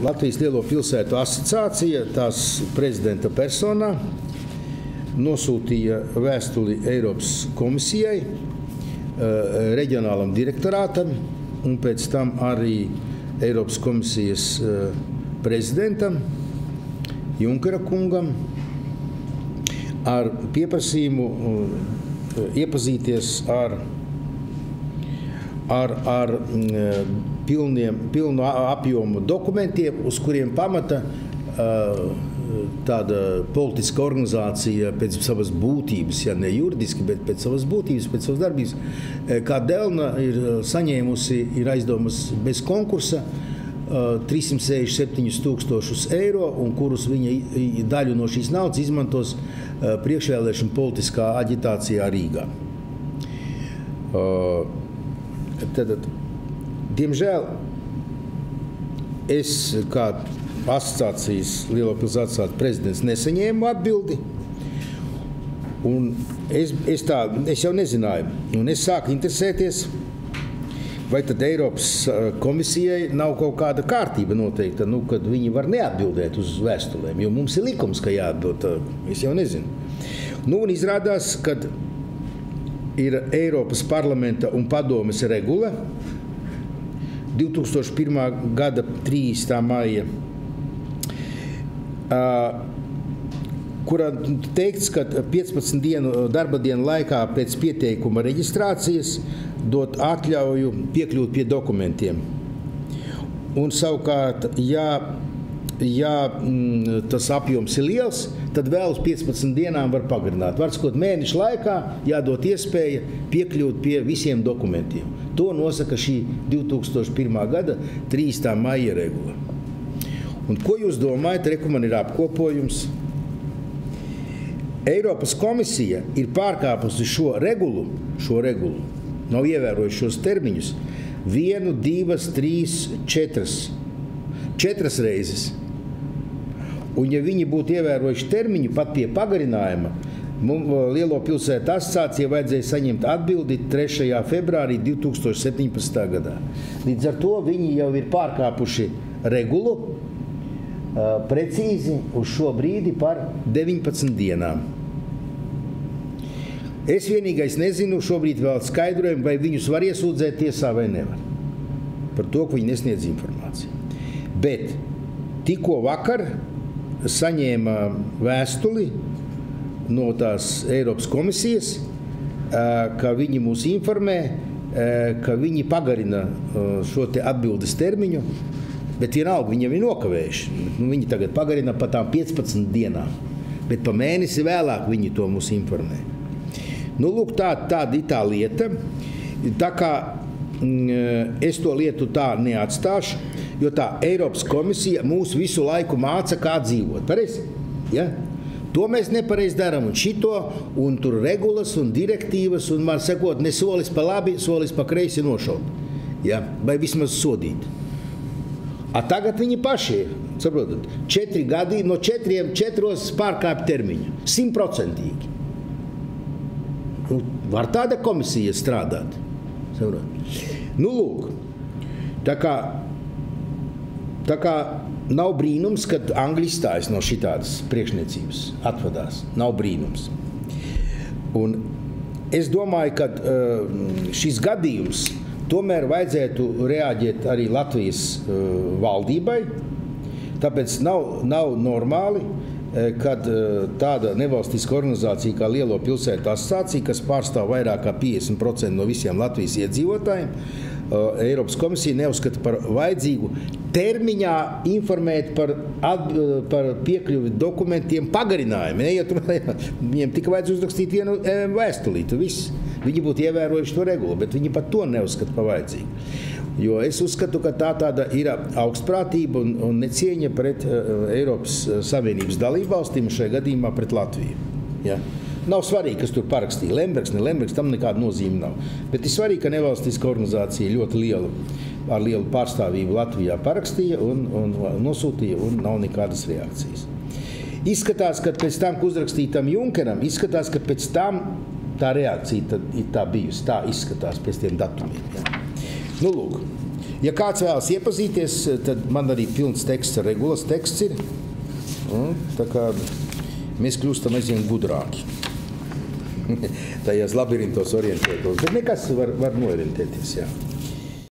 Latvijas Lielo pilsētu asociācija, tās prezidenta personā, nosūtīja vēstuli Eiropas komisijai, eh, reģionālam direktorātam un pēc tam arī Eiropas komisijas eh, prezidentam Junkera kungam ar pieprasījumu eh, iepazīties ar, ar, ar mm, pilniem, pilnu apjomu dokumentiem, uz kuriem pamata tāda politiska organizācija pēc savas būtības, ja ne juridiski, bet pēc savas būtības, pēc savas darbības, kā Delna ir saņēmusi, ir aizdomas bez konkursa. 367 tūkstošus eiro, un kurus viņa daļu no šīs naudas izmantos priekšvēlēšana politiskā aģitācijā Rīgā. Tad, diemžēl es kā asociācijas, Lielo pilsētu asociācijas prezidents nesaņēmu atbildi. Un es, es, tā, es jau nezināju, un es sāku interesēties, vai tad Eiropas komisijai nav kaut kāda kārtība noteikta, nu, kad viņi var neatbildēt uz vēstulēm, jo mums ir likums, ka jāatbild. Es jau nezinu. Nu, un izrādās, ka ir Eiropas parlamenta un padomes regula 2001. gada 3. maija kurā teikts, ka 15 dienu darba dienu laikā pēc pieteikuma reģistrācijas dot atļauju piekļūt pie dokumentiem. Un savukārt, ja, ja mm, tas apjoms ir liels, tad vēl uz 15 dienām var pagarināt. Var sakot, mēneša laikā jādod iespēja piekļūt pie visiem dokumentiem. To nosaka šī 2001. gada 3. maija regula. Un ko jūs domājat? Reku man ir apkopojums. Eiropas komisija ir pārkāpusi šo regulu, šo regulu, nav ievērojusi šos termiņus, vienu, divas, trīs, četras, četras reizes. Un, ja viņi būtu ievērojuši termiņu pat pie pagarinājuma, mums Lielo pilsētu asociācija vajadzēja saņemt atbildi 3. februārī 2017. gadā. Līdz ar to viņi jau ir pārkāpuši regulu, precīzi uz šo brīdi par 19 dienām. Es vienīgais nezinu, šobrīd vēl skaidrojumu, vai viņus var iesūdzēt tiesā vai nevar. Par to, ka viņi nesniedz informāciju. Bet tikko vakar saņēma vēstuli no tās Eiropas komisijas, ka viņi mūs informē, ka viņi pagarina šo atbildes termiņu Bet vienalga viņiem ir nokavējuši. Nu, viņi tagad pagarina par tām 15 dienām, bet pa mēnesi vēlāk viņi to mums informē. Nu, lūk, tā, tāda ir tā lieta. Tā kā es to lietu tā neatstāšu, jo tā Eiropas komisija mūs visu laiku māca, kā dzīvot. Pareizi? Ja? To mēs nepareizi darām. Un šito, un tur regulas un direktīvas, un man sakot, ne solis pa labi, solis pa kreisi nošaut. Ja? Vai vismaz sodīt. A tagad viņi paši ir. Saprotat, četri gadi no četriem četros pārkāpj termiņu. Simtprocentīgi. Nu, var tāda komisija strādāt. Saprotat. Nu, lūk, tā kā, tā kā nav brīnums, ka Angļi izstājas no šādas priekšniecības, atvadās. Nav brīnums. Un es domāju, ka uh, šis gadījums Tomēr vajadzētu reaģēt arī Latvijas uh, valdībai. Tāpēc nav, nav normāli, uh, kad uh, tāda nevalstiska organizācija kā Lielo pilsētu asociācija, kas pārstāv vairāk kā 50% no visiem Latvijas iedzīvotājiem, Eiropas komisija neuzskata par vajadzīgu termiņā informēt par, at, par piekļuvi dokumentiem pagarinājumu. Neiet, viņiem tikai vajadz uzrakstīt vienu vēstulīti. Viss. Viņi būtu ievērojuši to regulu, bet viņi pat to neuzskata par vajadzīgu. Jo es uzskatu, ka tā tāda ir augstprātība un, un necieņa pret uh, Eiropas Savienības dalībvalstīm, šajā gadījumā pret Latviju. Ja? Nav svarīgi, kas tur parakstīja. Lembergs, ne Lembergs, tam nekāda nozīme nav. Bet ir svarīgi, ka nevalstiska organizācija ļoti liela, ar lielu pārstāvību Latvijā parakstīja un, un nosūtīja, un nav nekādas reakcijas. Izskatās, ka pēc tam, kad uzrakstītam Junkeram, izskatās, ka pēc tam tā reakcija ir tā bijusi. Tā izskatās pēc tiem datumiem. Ja. Nu, lūk. Ja kāds vēlas iepazīties, tad man arī pilns teksts, regulas teksts ir. Un, tā kā mēs kļūstam aizvien gudrāki. Tajās labirintos orientētos, bet nekas var, var noorientēties. Jā.